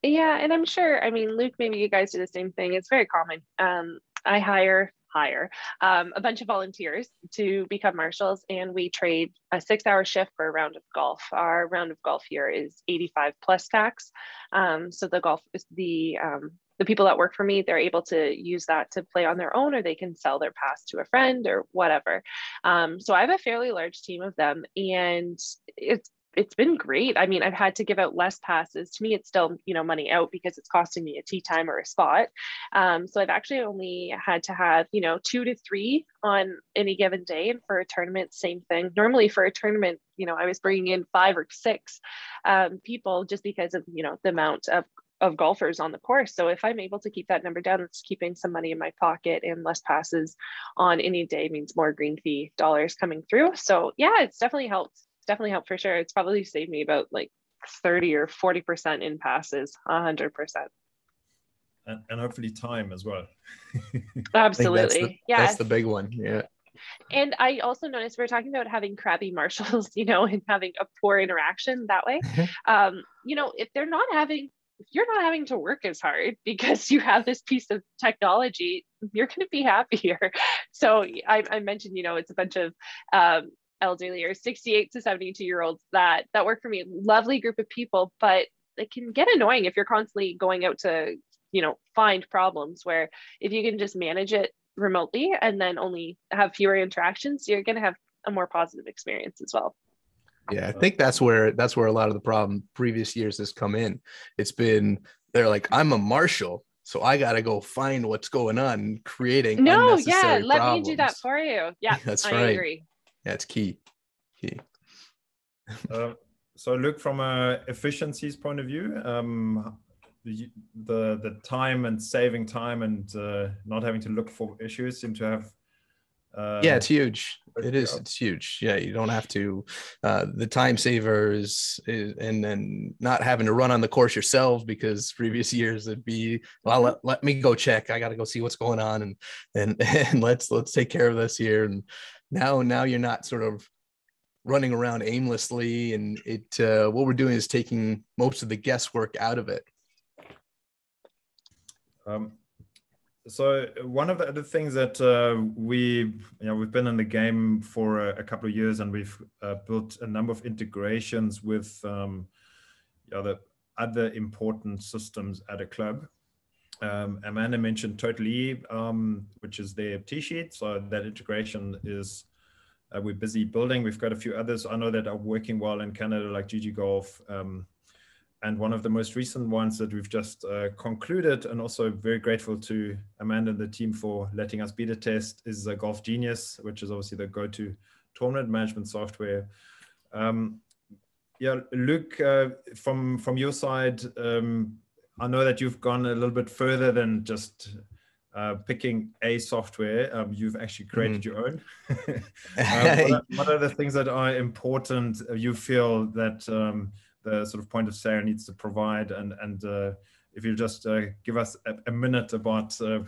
Yeah, and I'm sure. I mean, Luke, maybe you guys do the same thing. It's very common. Um, I hire hire um, a bunch of volunteers to become marshals and we trade a six hour shift for a round of golf our round of golf here is 85 plus tax um, so the golf is the um, the people that work for me they're able to use that to play on their own or they can sell their pass to a friend or whatever um, so i have a fairly large team of them and it's it's been great. I mean, I've had to give out less passes. To me, it's still, you know, money out because it's costing me a tee time or a spot. Um, so I've actually only had to have, you know, two to three on any given day. And for a tournament, same thing. Normally for a tournament, you know, I was bringing in five or six um, people just because of, you know, the amount of of golfers on the course. So if I'm able to keep that number down, it's keeping some money in my pocket and less passes on any day means more green fee dollars coming through. So yeah, it's definitely helped definitely helped for sure. It's probably saved me about like 30 or 40% in passes, 100%. And, and hopefully time as well. Absolutely. That's the, yeah. That's the big one. Yeah. And I also noticed we are talking about having crabby marshals, you know, and having a poor interaction that way. um, you know, if they're not having if you're not having to work as hard because you have this piece of technology, you're going to be happier. So I, I, mentioned, you know, it's a bunch of um, elderly or 68 to 72 year olds that that work for me lovely group of people but it can get annoying if you're constantly going out to you know find problems where if you can just manage it remotely and then only have fewer interactions you're going to have a more positive experience as well yeah i think that's where that's where a lot of the problem previous years has come in it's been they're like i'm a marshal so I got to go find what's going on, creating. No, yeah, let problems. me do that for you. Yeah, that's I right. agree yeah it's key key. Uh, so Luke from a efficiencies point of view um, the, the the time and saving time and uh, not having to look for issues seem to have uh, yeah it's huge. it is it's huge. Yeah you don't have to uh, the time savers is, and then not having to run on the course yourself because previous years it'd be well let, let me go check. I got to go see what's going on and and and let's let's take care of this here. And now now you're not sort of running around aimlessly and it uh, what we're doing is taking most of the guesswork out of it. Um, so one of the other things that uh, we you know we've been in the game for a, a couple of years and we've uh, built a number of integrations with um, you know, the other important systems at a club um, Amanda mentioned Totally, um, which is their tee sheet. So that integration is uh, we're busy building. We've got a few others I know that are working well in Canada, like GG Golf. Um, and one of the most recent ones that we've just uh, concluded, and also very grateful to Amanda and the team for letting us beta test, is a Golf Genius, which is obviously the go-to tournament management software. Um, yeah, Luke, uh, from from your side, um, I know that you've gone a little bit further than just uh, picking a software. Um, you've actually created mm. your own. uh, what, are, what, are, the things that are important uh, you feel that um, the sort of point of sale needs to provide? And, and uh, if you just uh, give us a, a minute about uh,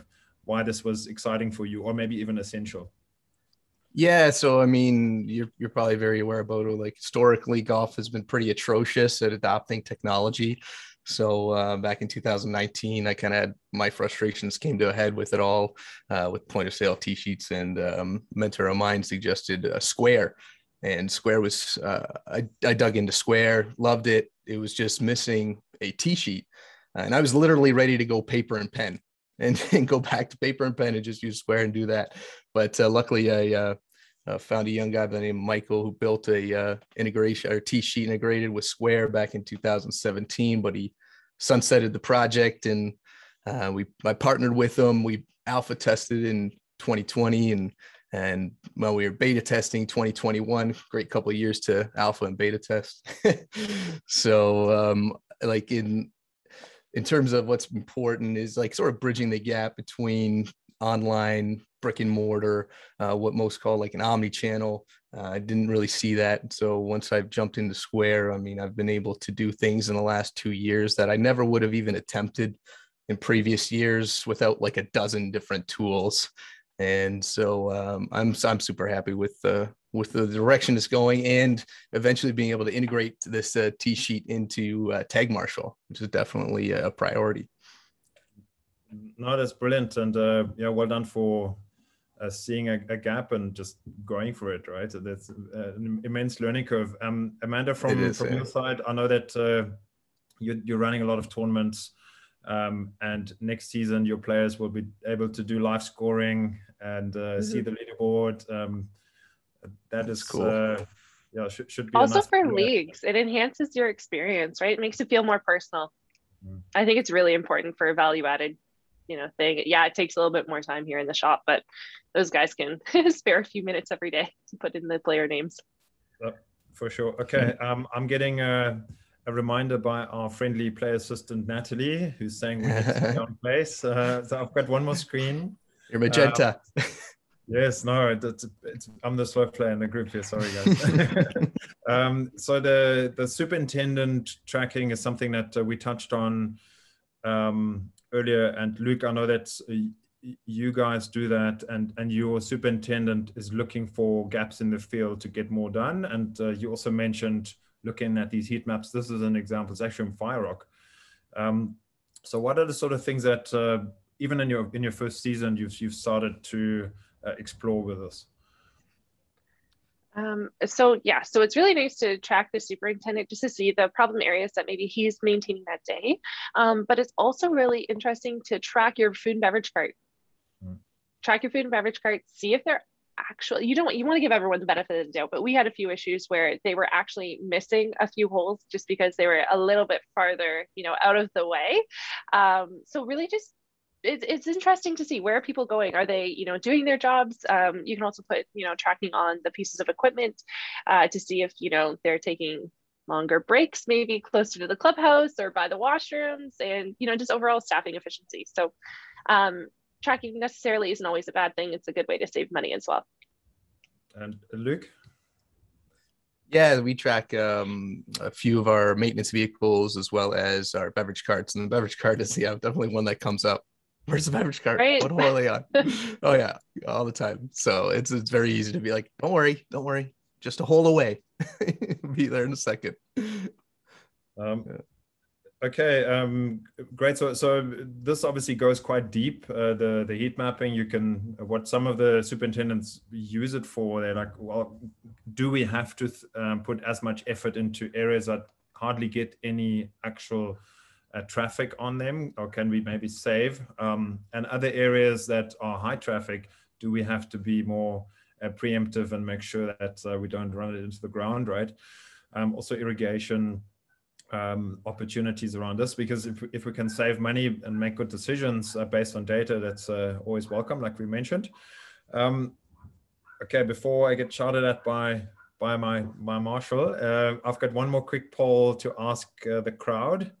why this was exciting for you, or maybe even essential. Yeah, so I mean, you're you're probably very aware about it. Like historically, golf has been pretty atrocious at adopting technology. So uh, back in 2019, I kind of had my frustrations came to a head with it all, uh, with point of sale tee sheets, and um, mentor of mine suggested a Square, and Square was uh, I, I dug into Square, loved it. It was just missing a tee sheet, and I was literally ready to go paper and pen. And, and go back to paper and pen and just use Square and do that. But uh, luckily, I uh, found a young guy by the name of Michael who built a uh, integration or tee sheet integrated with Square back in 2017, but he sunsetted the project and uh, we I partnered with them. We alpha tested in 2020 and and well, we were beta testing 2021. Great couple of years to alpha and beta test. so um, like in in terms of what's important is like sort of bridging the gap between online brick and mortar, uh, what most call like an omni channel. Uh, I didn't really see that. So once I've jumped into Square, I mean, I've been able to do things in the last two years that I never would have even attempted in previous years without like a dozen different tools. And so um, I'm I'm super happy with the with the direction it's going, and eventually being able to integrate this uh, tee sheet into uh, Tagmarshal, which is definitely a priority. No, that's brilliant, and uh, yeah, well done for uh, seeing a, a, gap and just going for it, right? so That's uh, an immense learning curve. Um, Amanda, from, is, from yeah. your side, I know that uh, you're, you're, running a lot of tournaments, um, and next season your players will be able to do live scoring and uh, mm-hmm. see the leaderboard. Um, that is cool. Uh, yeah, should, should be also nice for leagues. It enhances your experience, right? It makes it feel more personal. Mm. I think it's really important for value added you know thing. Yeah it takes a little bit more time here in the shop but those guys can spare a few minutes every day to put in the player names. For sure. Okay um, i'm getting a, a, reminder by our friendly player assistant natalie who's saying we need to on place. Uh, so i've got one more screen. Your magenta. Uh, Yes, no, it's, it's, I'm the slow player in the group here. Sorry, guys. um, so the the superintendent tracking is something that uh, we touched on um, earlier, and Luke, I know that uh, you guys do that, and and your superintendent is looking for gaps in the field to get more done. And uh, you also mentioned looking at these heat maps. This is an example. It's actually from FireRock. Um, so, what are the sort of things that uh, even in your in your first season you've you've started to uh, explore with us? Um, so yeah, so it's really nice to track the superintendent just to see the problem areas that maybe he's maintaining that day. Um, but it's also really interesting to track your food and beverage cart. Mm. Track your food and beverage cart, see if they're actually you don't you want to give everyone the benefit of the doubt, but we had a few issues where they were actually missing a few holes just because they were a little bit farther, you know, out of the way. Um, so really just it's, it's interesting to see where are people going? Are they you know doing their jobs? Um, you can also put you know tracking on the pieces of equipment uh, to see if you know they're taking longer breaks maybe closer to the clubhouse or by the washrooms and you know just overall staffing efficiency. So um, tracking necessarily isn't always a bad thing. It's a good way to save money as well. And luke? Yeah, we track um, a few of our maintenance vehicles as well as our beverage carts, and the beverage cart is yeah definitely one that comes up. Where's the beverage cart? Right. What hole are they on? oh yeah, all the time. So it's it's very easy to be like, don't worry, don't worry, just a hole away. be there in a second. Um, okay, um, great. So so this obviously goes quite deep. Uh, the the heat mapping. You can what some of the superintendents use it for. They're like, well, do we have to um, put as much effort into areas that hardly get any actual uh, traffic on them, or can we maybe save? Um, and other areas that are high traffic, do we have to be more uh, preemptive and make sure that uh, we don't run it into the ground, right? Um, also irrigation um, opportunities around this, because if, if we can save money and make good decisions uh, based on data, that's uh, always welcome, like we mentioned. Um, okay, before I get shouted at by by my my marshal, uh, I've got one more quick poll to ask the crowd.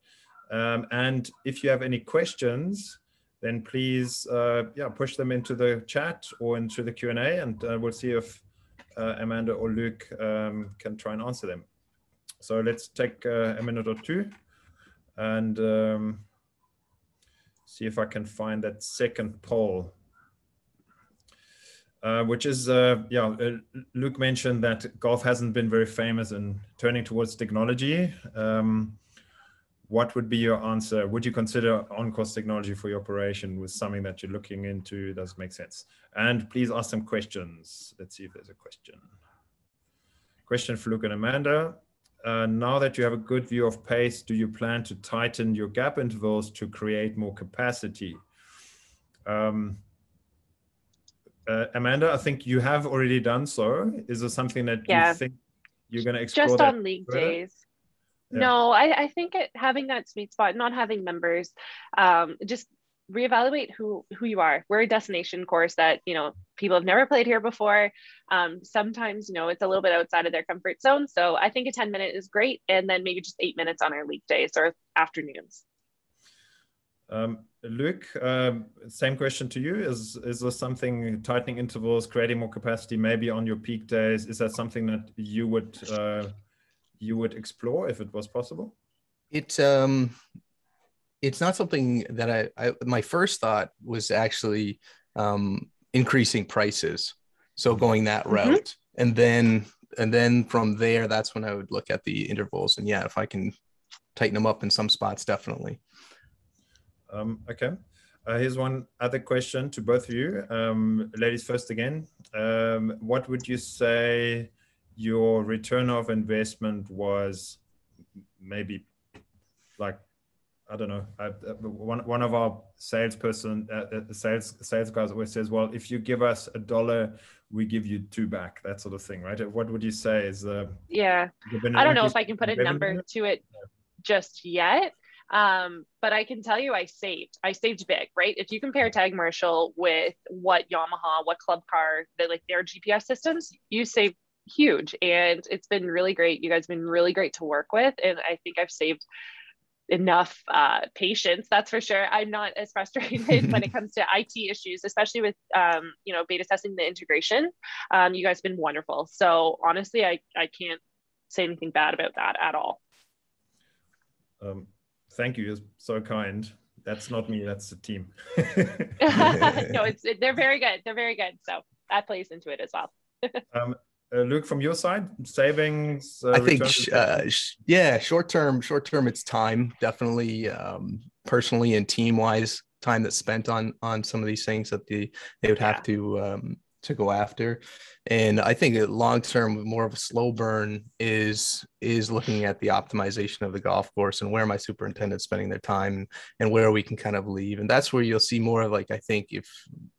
Um, and if you have any questions, then please uh, yeah, push them into the chat or into the Q&A and uh, we'll see if uh, Amanda or Luke um, can try and answer them. So let's take uh, a minute or two and um, see if I can find that second poll. Uh, which is, uh, yeah, uh, Luke mentioned that golf hasn't been very famous in turning towards technology. Um, what would be your answer? Would you consider on-course technology for your operation with something that you're looking into? Does make sense? And please ask some questions. Let's see if there's a question. Question for Luke and Amanda. Uh, now that you have a good view of pace, do you plan to tighten your gap intervals to create more capacity? Um, uh, Amanda, I think you have already done so. Is there something that yeah. you think you're going to explore? Just on league further? days. No, I, I think it, having that sweet spot, not having members, um, just reevaluate who who you are. We're a destination course that you know people have never played here before. Um, sometimes you know it's a little bit outside of their comfort zone. So I think a ten minute is great, and then maybe just eight minutes on our weekdays or afternoons. Um, Luke, um, same question to you. Is is there something tightening intervals, creating more capacity, maybe on your peak days? Is that something that you would uh, you would explore if it was possible? It's um, it's not something that I, I my first thought was actually um, increasing prices, so going that mm-hmm. route, mm-hmm. and then and then from there, that's when I would look at the intervals, and yeah, if I can tighten them up in some spots, definitely. Um, okay. Uh, here's one other question to both of you. Um, ladies first again. Um, what would you say your return of investment was maybe like, I don't know, uh, one, one of our salesperson, uh, uh, sales, sales guys always says, well, if you give us a dollar, we give you two back, that sort of thing, right? What would you say is, uh, yeah, I don't know if I can put a number to it just yet um, but I can tell you I saved. I saved big, right? If you compare Tagmarshal with what Yamaha, what Club Car, they like their GPS systems, you save huge. And it's been really great. You guys have been really great to work with. And I think I've saved enough uh, patience that's for sure i'm not as frustrated when it comes to it issues especially with um, you know beta testing the integration um, you guys have been wonderful so honestly i i can't say anything bad about that at all um, thank you. You're so kind. That's not me. That's the team. no, it's they're very good. They're very good. So that plays into it as well. um, uh, Luke, from your side, savings. Uh, I think, uh, yeah, short term, short term, it's time. Definitely, um, personally and team wise, time that's spent on on some of these things that the they would have yeah. to um, to go after. And I think long term, more of a slow burn is is looking at the optimization of the golf course and where my superintendent's spending their time and where we can kind of leave. And that's where you'll see more of like I think if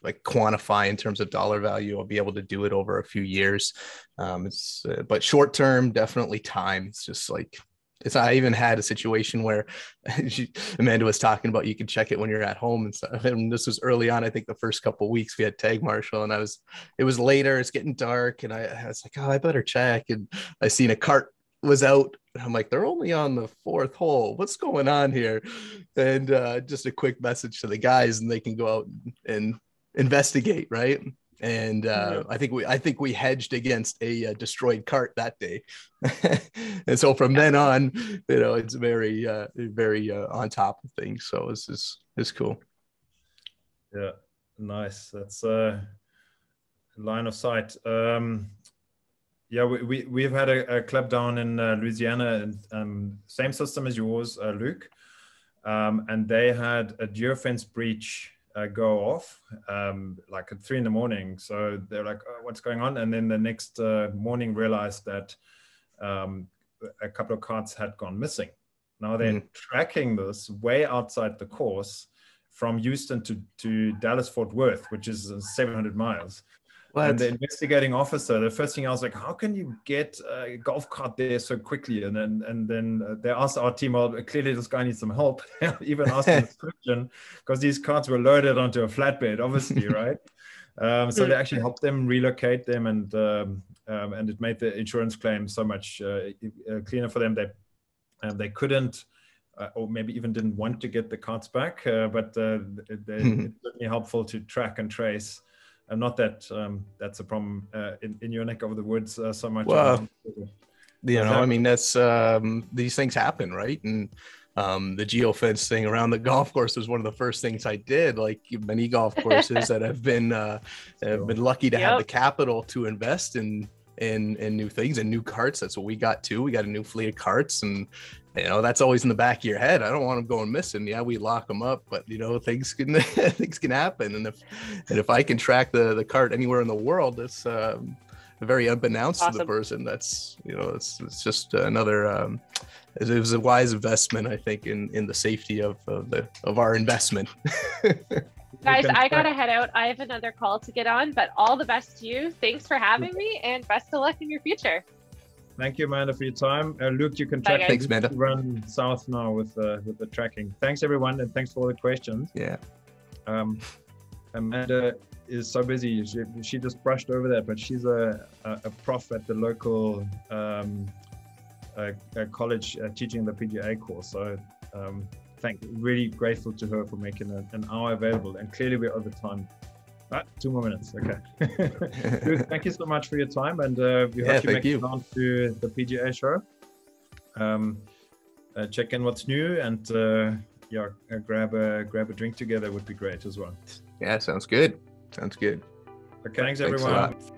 like quantify in terms of dollar value, I'll be able to do it over a few years. Um, it's uh, but short term, definitely time. It's just like it's I even had a situation where she, Amanda was talking about you can check it when you're at home and stuff. And this was early on. I think the first couple weeks we had Tagmarshal, and I was it was later. It's getting dark, and I, I was like, oh, I better check. And I seen a cart was out. I'm like, they're only on the fourth hole. What's going on here? And uh, just a quick message to the guys, and they can go out and investigate, right? And uh, I think we I think we hedged against a, uh, destroyed cart that day, and so from then on, you know, it's very uh, very uh, on top of things. So this is is cool. Yeah, nice. That's a uh, line of sight. Um, yeah, we, we we've had a, a club down in uh, Louisiana, and um, same system as yours, Luke, um, and they had a geofence breach uh, go off um, like at three in the morning. So they're like, oh, what's going on? And then the next uh, morning realized that um, a couple of carts had gone missing. Now they're mm. tracking this way outside the course from Houston to, to Dallas Fort Worth, which is 700 miles. What? And the investigating officer, the first thing I was like, how can you get a golf cart there so quickly? And then and then uh, they asked our team, well, clearly this guy needs some help. Even asked him this question because these carts were loaded onto a flatbed, obviously, right? Um, so they actually helped them relocate them, and um, um, and it made the insurance claim so much uh, uh cleaner for them. They um, they couldn't. Uh, or maybe even didn't want to get the carts back, uh, but uh, they, it's certainly helpful to track and trace and not that um, that's a problem uh, in, in your neck of the woods uh, so much. Well, you know, I mean, that's um, these things happen, right? And um, the geofence thing around the golf course was one of the first things I did. Like many golf courses that have been uh, have been lucky to yep. have the capital to invest in in in new things and new carts. That's what we got too. We got a new fleet of carts, and you know that's always in the back of your head i don't want them going missing yeah we lock them up but you know things can things can happen and if and if i can track the the cart anywhere in the world it's um, very unbeknownst awesome. to the person that's you know it's, it's just another um, it was a wise investment i think in in the safety of, of the of our investment guys i gotta head out i have another call to get on but all the best to you thanks for having me and best of luck in your future Thank you, Amanda, for your time. Uh, Luke, you can track Bye, thanks, Amanda. run south now with uh, with the tracking. Thanks, everyone, and thanks for all the questions. Yeah. Um, Amanda is so busy. She, she just brushed over that, but she's a, a, a prof at the local um, a, college uh, teaching the PGA course. So um, thank really grateful to her for making a, an hour available. And clearly we're over time. Ah, two more minutes. Okay. Dude, thank you so much for your time, and uh, we Yeah, hope you make you. it on to the PGA show. Um, uh, check in what's new, and uh, yeah, uh, grab a grab a drink together would be great as well. Yeah, sounds good. Sounds good. Okay, thanks Thanks a everyone. lot.